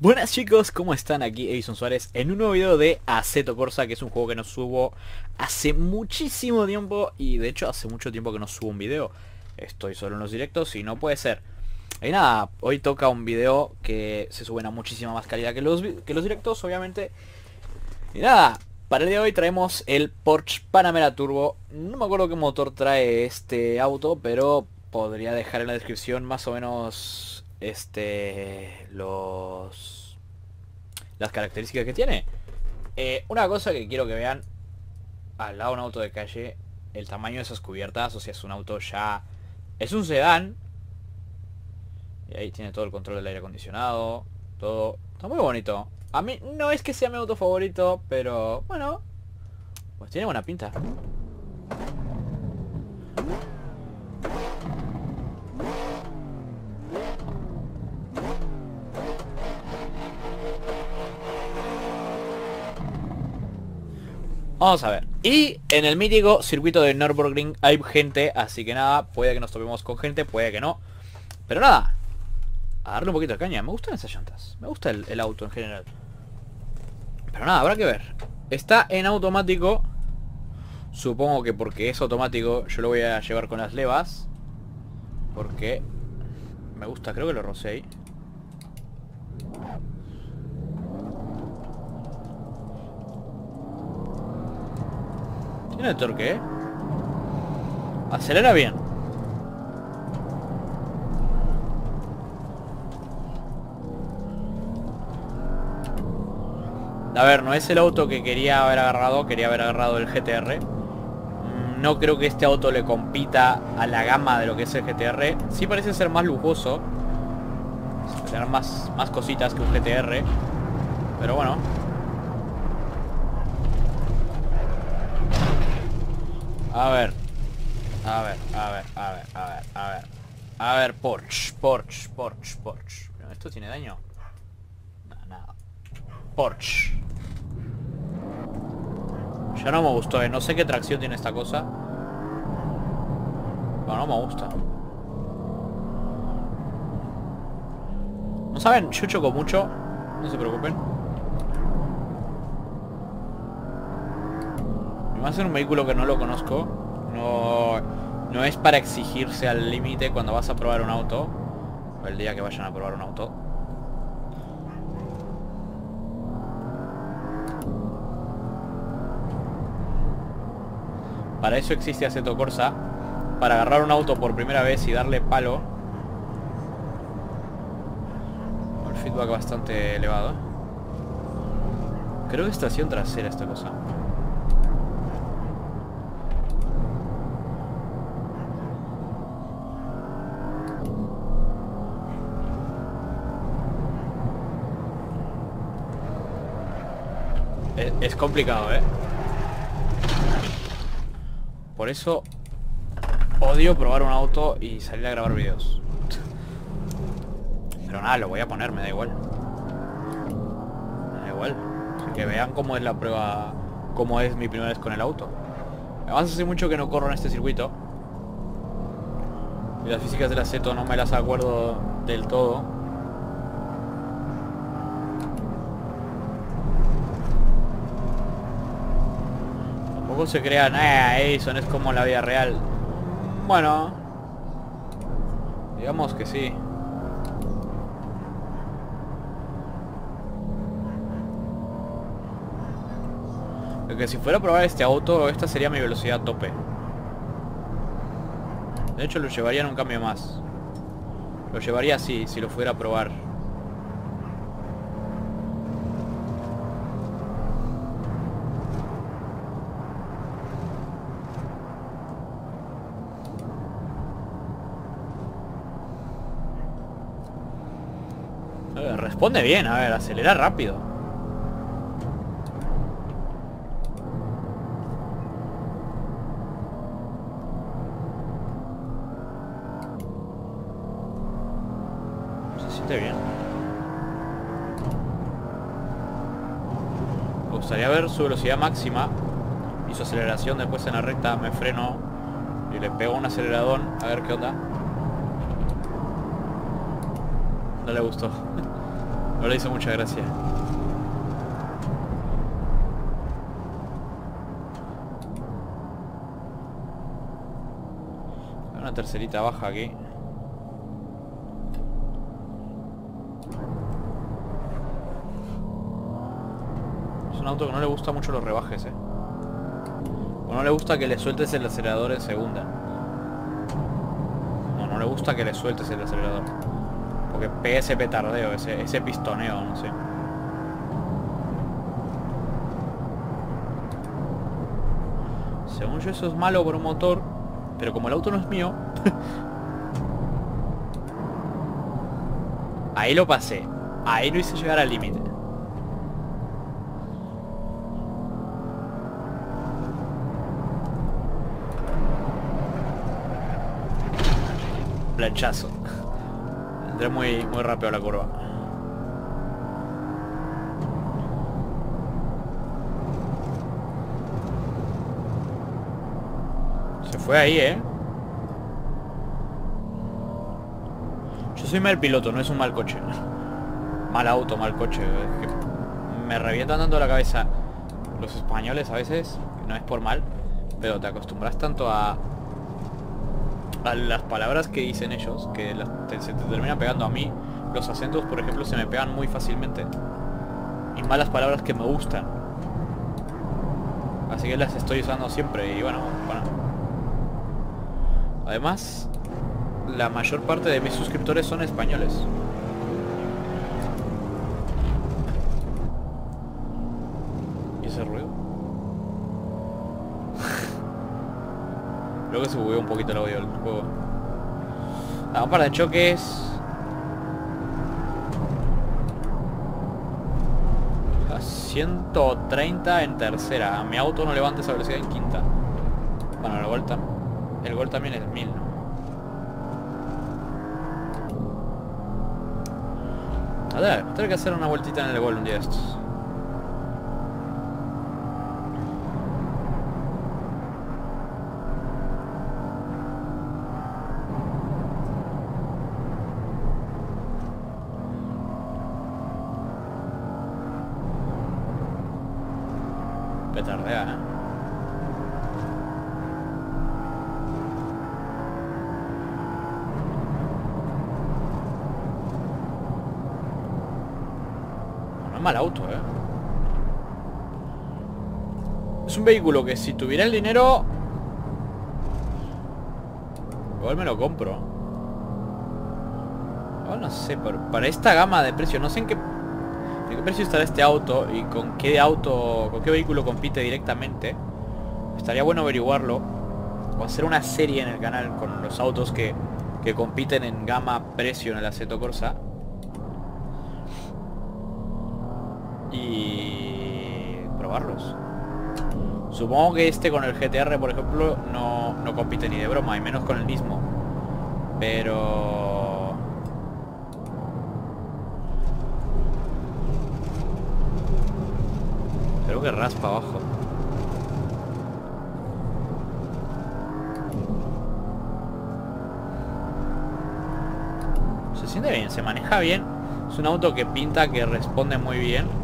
Buenas chicos, ¿cómo están? Aquí Edison Suárez en un nuevo video de Aceto Corsa, que es un juego que no subo hace muchísimo tiempo y de hecho hace mucho tiempo que no subo un video. Estoy solo en los directos y no puede ser. Y nada, hoy toca un video que se suben a muchísima más calidad que los, que los directos, obviamente. Y nada, para el día de hoy traemos el Porsche Panamera Turbo. No me acuerdo qué motor trae este auto, pero podría dejar en la descripción más o menos este los las características que tiene. Eh, una cosa que quiero que vean al lado de un auto de calle el tamaño de esas cubiertas o sea es un auto ya es un sedán. Y ahí tiene todo el control del aire acondicionado todo. Está muy bonito. A mí no es que sea mi auto favorito pero bueno pues tiene buena pinta Vamos a ver. Y en el mítico circuito de Nürburgring hay gente, así que nada, puede que nos topemos con gente, puede que no. Pero nada, a darle un poquito de caña. Me gustan esas llantas. Me gusta el, auto en general. Pero nada, habrá que ver. Está en automático. Supongo que porque es automático yo lo voy a llevar con las levas. Porque me gusta, creo que lo rocé ahí. Tiene torque, ¿eh? Acelera bien. A ver, no es el auto que quería haber agarrado, quería haber agarrado el GTR. Mm, no creo que este auto le compita a la gama de lo que es el GTR. Sí parece ser más lujoso. Tener más, más cositas que un GTR. Pero bueno, A ver. A ver, a ver, a ver, a ver, a ver. A ver, Porsche, Porsche, Porsche, Porsche. ¿Esto tiene daño? Nada, nada. Porsche. Ya no me gustó, eh. No sé qué tracción tiene esta cosa. Pero no me gusta. ¿No saben? Yo choco mucho. No se preocupen. Va a ser un vehículo que no lo conozco. No, no es para exigirse al límite cuando vas a probar un auto. O el día que vayan a probar un auto. Para eso existe Aceto Corsa. Para agarrar un auto por primera vez y darle palo. El feedback bastante elevado. Creo que estación trasera esta cosa. Es, complicado, ¿eh? Por eso odio probar un auto y salir a grabar vídeos. Pero nada, lo voy a poner, me da igual. Me da igual. que vean cómo es la prueba, cómo es mi primera vez con el auto. Además hace mucho que no corro en este circuito. Y las físicas del aceto no me las acuerdo del todo. Tampoco se crean, eh, Edison es como la vida real. Bueno, digamos que sí. que si fuera a probar este auto, esta sería mi velocidad tope. De hecho lo llevaría en un cambio más. Lo llevaría así, si lo fuera a probar. Responde bien, a ver, acelera rápido. Se siente bien. Me gustaría ver su velocidad máxima y su aceleración después en la recta. Me freno y le pego un aceleradón a ver qué onda. No le gustó. No le hizo mucha gracia. Una tercerita baja aquí. Es un auto que no le gusta mucho los rebajes, eh. O no le gusta que le sueltes el acelerador en segunda. No, no le gusta que le sueltes el acelerador. Porque pega ese petardeo, ese, ese pistoneo, no sé. Según yo eso es malo por un motor, pero como el auto no es mío... ahí lo pasé. Ahí no hice llegar al límite. Planchazo. Entré muy, muy rápido la curva. Se fue ahí, ¿eh? Yo soy mal piloto, no es un mal coche. Mal auto, mal coche. Me revientan tanto la cabeza los españoles a veces, no es por mal, pero te acostumbras tanto a a las palabras que dicen ellos, que se te termina pegando a mí. Los acentos, por ejemplo, se me pegan muy fácilmente. Y malas palabras que me gustan. Así que las estoy usando siempre y bueno, bueno. Además, la mayor parte de mis suscriptores son españoles. ¿Y ese ruido? Creo que bugueó un poquito el audio del juego. La para de choques. A 130 en tercera. A mi auto no levanta esa velocidad en quinta. Bueno, el gol, el gol también es 1000. A ver, tener que hacer una vueltita en el gol un día de estos. Petardea, ¿eh? No es mal auto, ¿eh? Es un vehículo que si tuviera el dinero... Igual me lo compro. no sé, para esta gama de precios, no sé en qué ¿En qué precio estará este auto y con qué auto, con qué vehículo compite directamente? Estaría bueno averiguarlo o hacer una serie en el canal con los autos que, que compiten en gama precio en el Aceto Corsa. Y probarlos. Supongo que este con el GTR, por ejemplo, no, no compite ni de broma, y menos con el mismo. Pero que raspa abajo. Se siente bien, se maneja bien. Es un auto que pinta, que responde muy bien.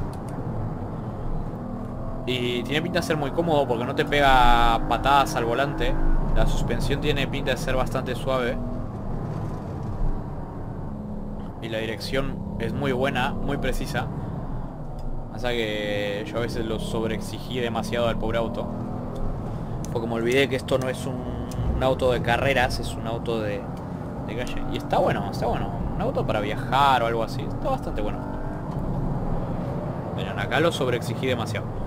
Y tiene pinta de ser muy cómodo porque no te pega patadas al volante. La suspensión tiene pinta de ser bastante suave. Y la dirección es muy buena, muy precisa que yo a veces lo sobreexigí demasiado al pobre auto. Porque me olvidé que esto no es un, auto de carreras, es un auto de, de, calle. Y está bueno, está bueno. Un auto para viajar o algo así. Está bastante bueno. Miren, acá lo sobreexigí demasiado.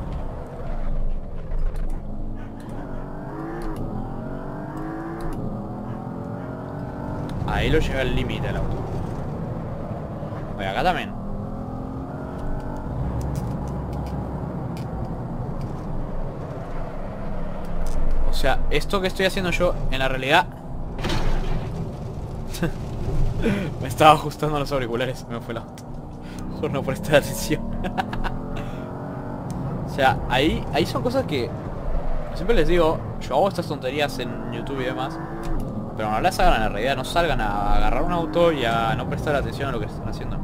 Ahí lo llega el límite el auto. Oye, acá también. O sea, esto que estoy haciendo yo, en la realidad... me estaba ajustando los auriculares, me fue el auto. Por no prestar atención. o sea, ahí, ahí son cosas que... Siempre les digo, yo hago estas tonterías en YouTube y demás. Pero no las hagan en realidad, no salgan a agarrar un auto y a no prestar atención a lo que están haciendo.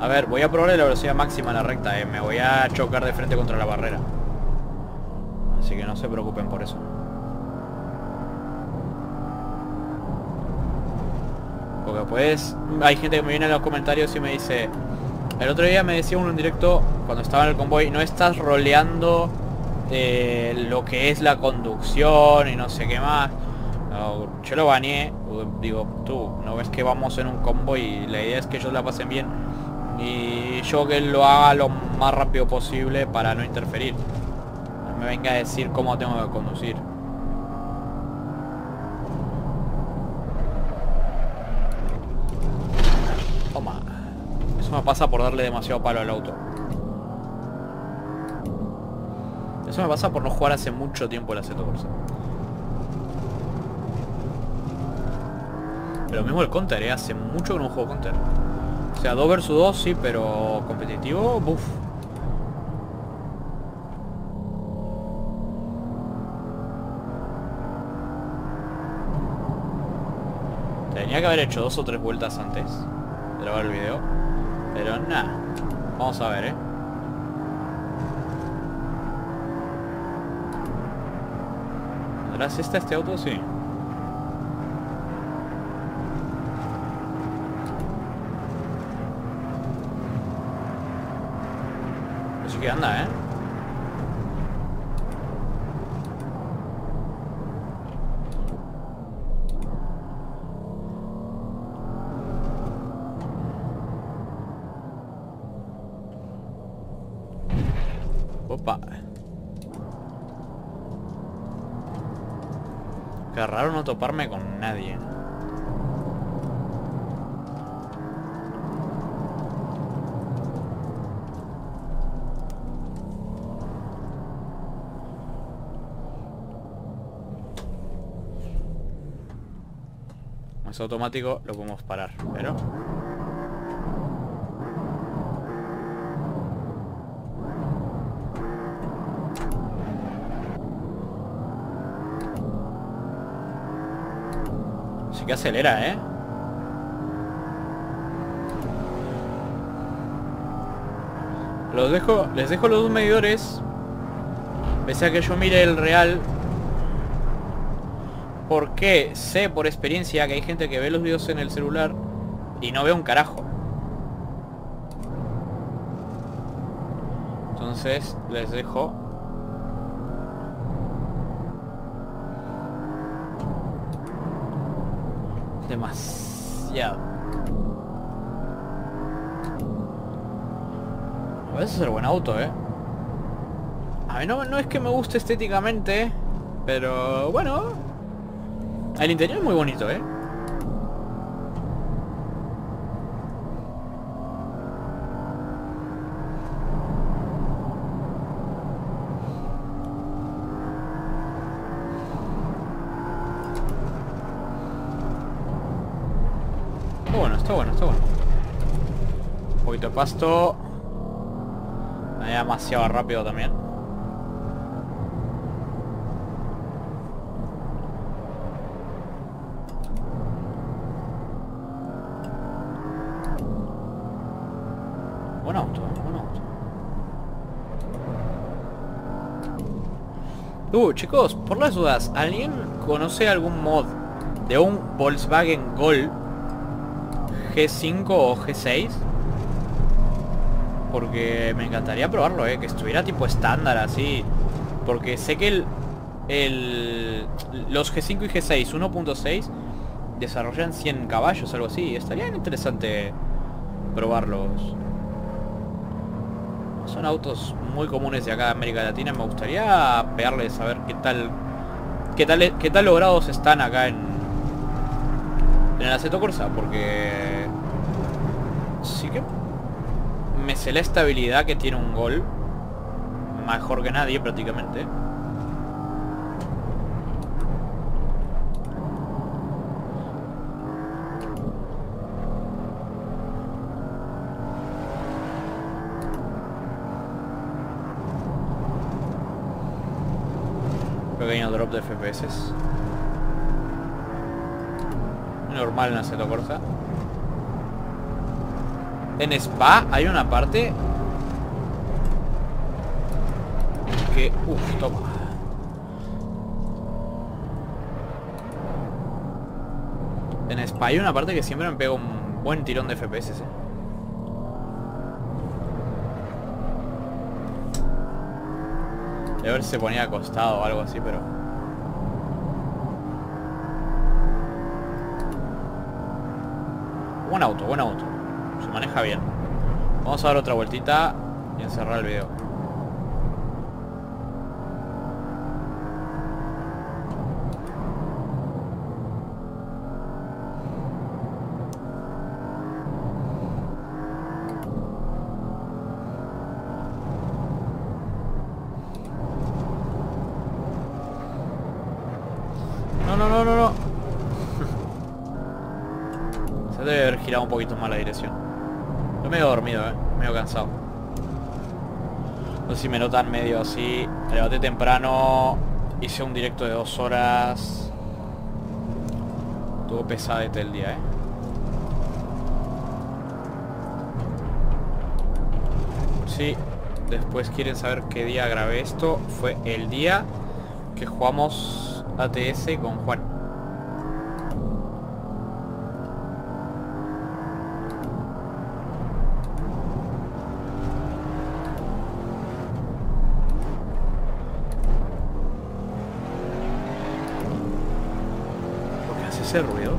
A ver, voy a probar la velocidad máxima en la recta, eh. me voy a chocar de frente contra la barrera. Así que no se preocupen por eso. Porque pues hay gente que me viene en los comentarios y me dice... El otro día me decía uno en directo, cuando estaba en el convoy, no estás roleando eh, lo que es la conducción y no sé qué más. yo lo baneé, digo, tú, ¿no ves que vamos en un convoy y la idea es que ellos la pasen bien? Y yo que lo haga lo más rápido posible para no interferir. No me venga a decir cómo tengo que conducir. Eso me pasa por darle demasiado palo al auto. Eso me pasa por no jugar hace mucho tiempo el Aceto Corsa. Pero mismo el Counter, ¿eh? Hace mucho que no juego Counter. O sea, 2 vs 2 sí, pero competitivo, buf. Tenía que haber hecho dos o tres vueltas antes de grabar el video. Pero nada. Vamos a ver, ¿eh? ¿Atrás está este auto? Sí. Eso que anda, ¿eh? Qué raro no toparme con nadie. Automático, lo podemos parar, pero... que acelera, ¿eh? Los dejo, les dejo los dos medidores. Pese a que yo mire el real. Porque sé por experiencia que hay gente que ve los videos en el celular y no ve un carajo. Entonces les dejo veces es buen auto, ¿eh? A mí no, no es que me guste estéticamente, pero bueno. El interior es muy bonito, ¿eh? está bueno, está bueno. Pasto. demasiado rápido también. Buen auto, buen auto. Uh, chicos, por las dudas, ¿alguien conoce algún mod de un Volkswagen Gol G5 o G6 porque me encantaría probarlo, eh, que estuviera tipo estándar así. Porque sé que el, el los G5 y G6 1.6 desarrollan 100 caballos, algo así. Estaría interesante probarlos. Son autos muy comunes de acá de América Latina. Me gustaría pegarles a ver qué tal, qué tal, qué tal logrados están acá en, en el Aceto Corsa, porque sí que me sé la estabilidad que tiene un gol, mejor que nadie prácticamente. Pequeño drop de FPS normal en Aceto Corsa. En Spa hay una parte que... Uf, toma. En Spa hay una parte que siempre me pega un buen tirón de FPS, ¿eh? A ver si se ponía acostado o algo así, pero... Buen auto, buen auto. Se maneja bien. Vamos a dar otra vueltita y encerrar el video. No, no, no, no, no. Se debe haber girado un poquito más la dirección. Estoy medio dormido, eh. Medio cansado. No sé si me notan medio así. Me levanté temprano. Hice un directo de dos horas. Tuvo pesadete el día, eh. Sí. Después quieren saber qué día grabé esto. Fue el día que jugamos ATS con Juan. ¿Por qué hace ese ruido?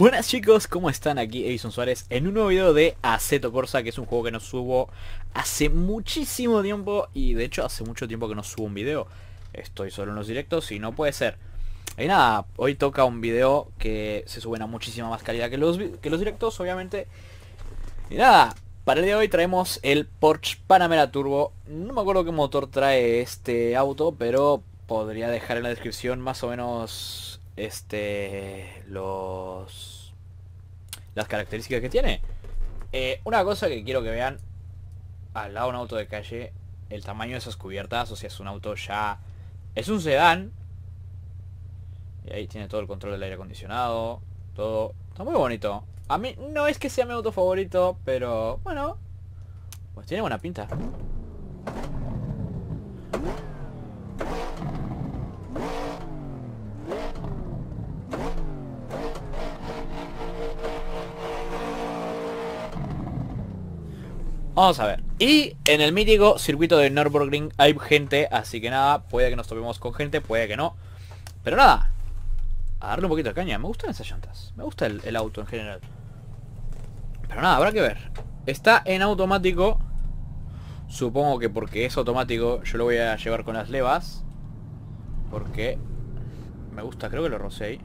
Buenas chicos, ¿cómo están? Aquí Edison Suárez en un nuevo video de Aceto Corsa, que es un juego que no subo hace muchísimo tiempo y de hecho hace mucho tiempo que no subo un video. Estoy solo en los directos y no puede ser. Y nada, hoy toca un video que se suben a muchísima más calidad que los, que los directos, obviamente. Y nada, para el día de hoy traemos el Porsche Panamera Turbo. No me acuerdo qué motor trae este auto, pero podría dejar en la descripción más o menos este los las características que tiene. Eh, una cosa que quiero que vean al lado de un auto de calle, el tamaño de esas cubiertas, o sea, es un auto ya... Es un sedán. Y ahí tiene todo el control del aire acondicionado, todo. Está muy bonito. A mí no es que sea mi auto favorito, pero bueno. Pues tiene buena pinta. Vamos a ver. Y en el mítico circuito de Nürburgring hay gente, así que nada, puede que nos topemos con gente, puede que no. Pero nada, a darle un poquito de caña. Me gustan esas llantas. Me gusta el, auto en general. Pero nada, habrá que ver. Está en automático. Supongo que porque es automático yo lo voy a llevar con las levas. Porque me gusta, creo que lo rocé ahí.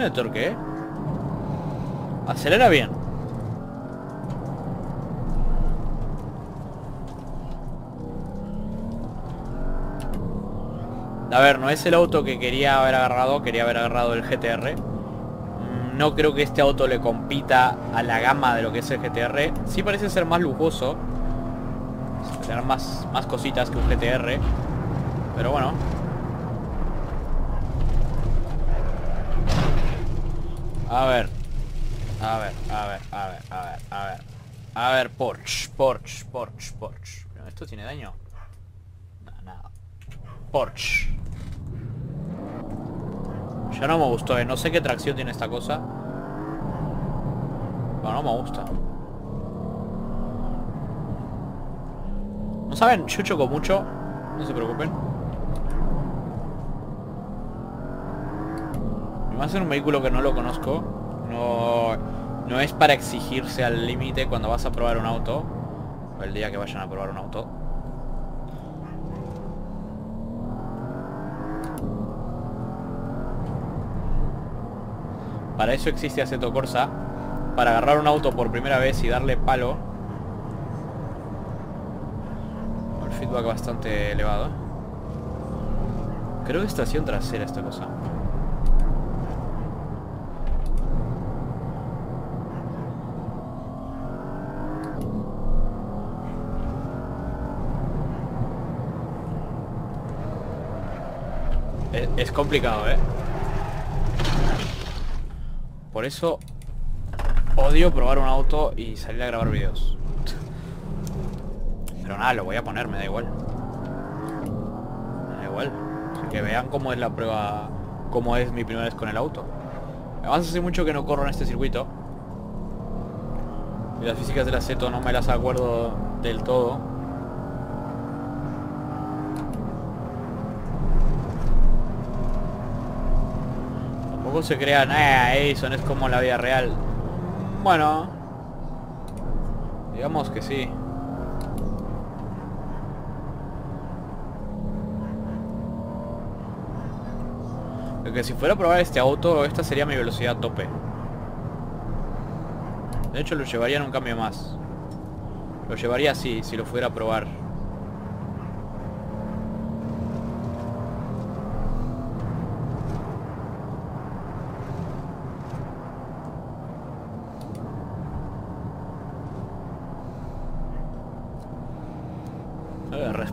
Tiene torque, ¿eh? Acelera bien. A ver, no es el auto que quería haber agarrado, quería haber agarrado el GTR. Mm, No creo que este auto le compita a la gama de lo que es el GTR. Sí parece ser más lujoso. Tener más, más cositas que un GTR. Pero bueno. A ver. A ver, a ver, a ver, a ver, a ver. A ver, Porsche, Porsche, Porsche, Porsche. ¿Esto tiene daño? No, nada. Porsche. Ya no me gustó, eh. No sé qué tracción tiene esta cosa. Pero no me gusta. No saben, yo choco mucho. No se preocupen. Y va a ser un vehículo que no lo conozco. No, no es para exigirse al límite cuando vas a probar un auto. O el día que vayan a probar un auto. Para eso existe Aceto Corsa. Para agarrar un auto por primera vez y darle palo. El feedback bastante elevado. Creo que es estación trasera esta cosa. Es, complicado, ¿eh? Por eso odio probar un auto y salir a grabar vídeos. Pero nada, lo voy a poner, me da igual. Me da igual. Que vean cómo es la prueba, cómo es mi primera vez con el auto. Además hace mucho que no corro en este circuito. Y las físicas del aceto no me las acuerdo del todo. Se crean, eh, Edison es como la vida real. Bueno. Digamos que sí. que si fuera a probar este auto, esta sería mi velocidad tope. De hecho lo llevaría en un cambio más. Lo llevaría así, si lo fuera a probar.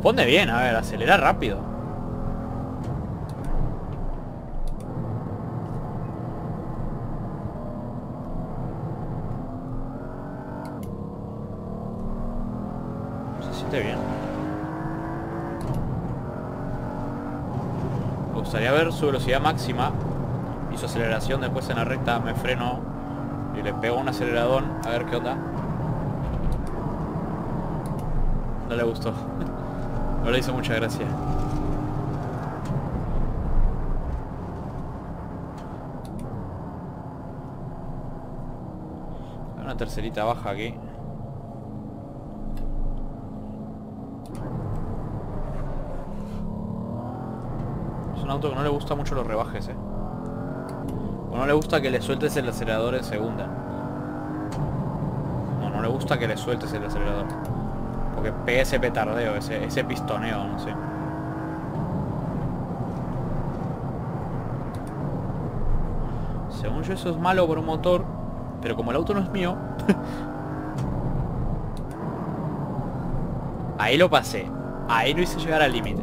Responde bien, a ver, acelera rápido. bien. Me gustaría ver su velocidad máxima y su aceleración después en la recta. Me freno y le pego un aceleradón a ver qué onda. No le gustó. No le hizo mucha gracia. Una tercerita baja aquí. un auto que no le gusta mucho los rebajes, eh. O no le gusta que le sueltes el acelerador en segunda. No, no le gusta que le sueltes el acelerador. Porque pega ese petardeo, ese, ese pistoneo, no sé. Según yo eso es malo por un motor, pero como el auto no es mío... ahí lo pasé. Ahí lo hice llegar al límite.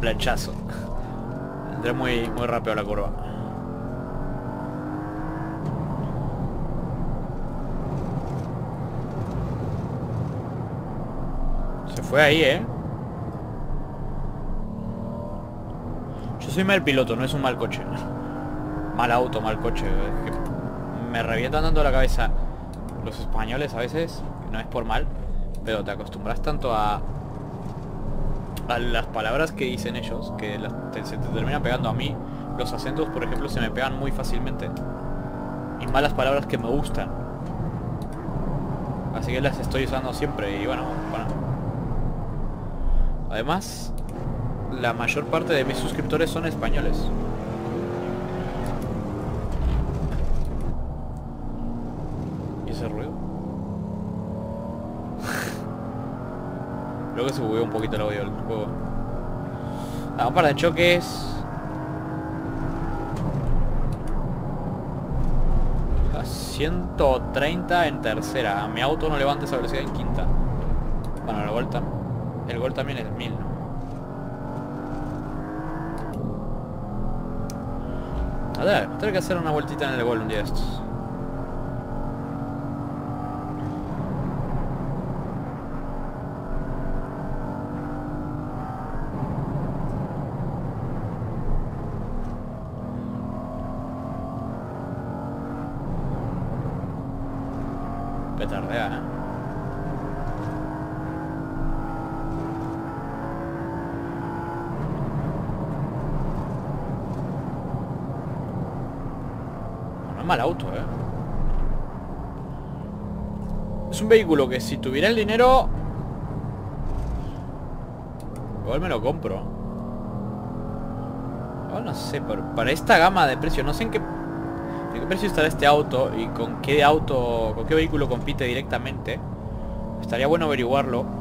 planchazo. Entré muy, muy rápido la curva. Se fue ahí, ¿eh? Yo soy mal piloto, no es un mal coche. Mal auto, mal coche. me revientan tanto la cabeza los españoles a veces, no es por mal, pero te acostumbras tanto a a las palabras que dicen ellos, que se te terminan pegando a mí. Los acentos, por ejemplo, se me pegan muy fácilmente. Y malas palabras que me gustan. Así que las estoy usando siempre y bueno, bueno. Además, la mayor parte de mis suscriptores son españoles. Creo que se bugueó un poquito el audio del juego. La para de choques. A 130 en tercera. Mi auto no levanta esa velocidad en quinta. Bueno, el gol, el gol también es 1000. A ver, tener que hacer una vueltita en el gol un día de estos. Petardea, ¿eh? No es mal auto, ¿eh? Es un vehículo que si tuviera el dinero... Igual me lo compro. no sé, para esta gama de precios, no sé ¿En qué precio estará este auto y con qué auto, con qué vehículo compite directamente? Estaría bueno averiguarlo.